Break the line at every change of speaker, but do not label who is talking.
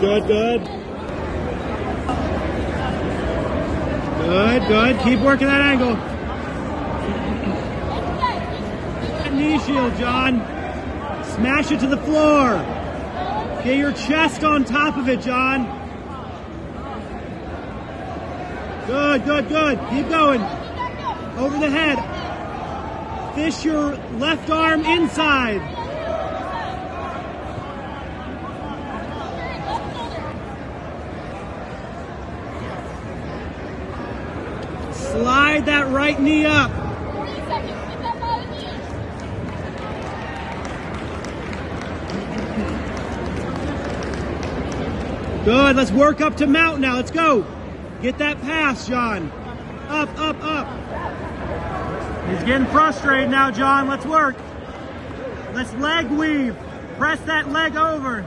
Good, good. Good, good. Keep working that angle. Knee shield, John. Smash it to the floor. Get your chest on top of it, John. Good, good, good. Keep going. Over the head. Fish your left arm inside. Slide that right knee up. Good. Let's work up to mount now. Let's go. Get that pass, John. Up, up, up. He's getting frustrated now, John. Let's work. Let's leg weave. Press that leg over.